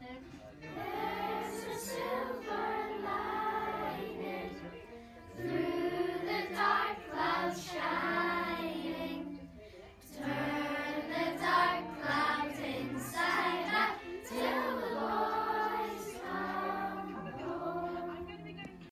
Next.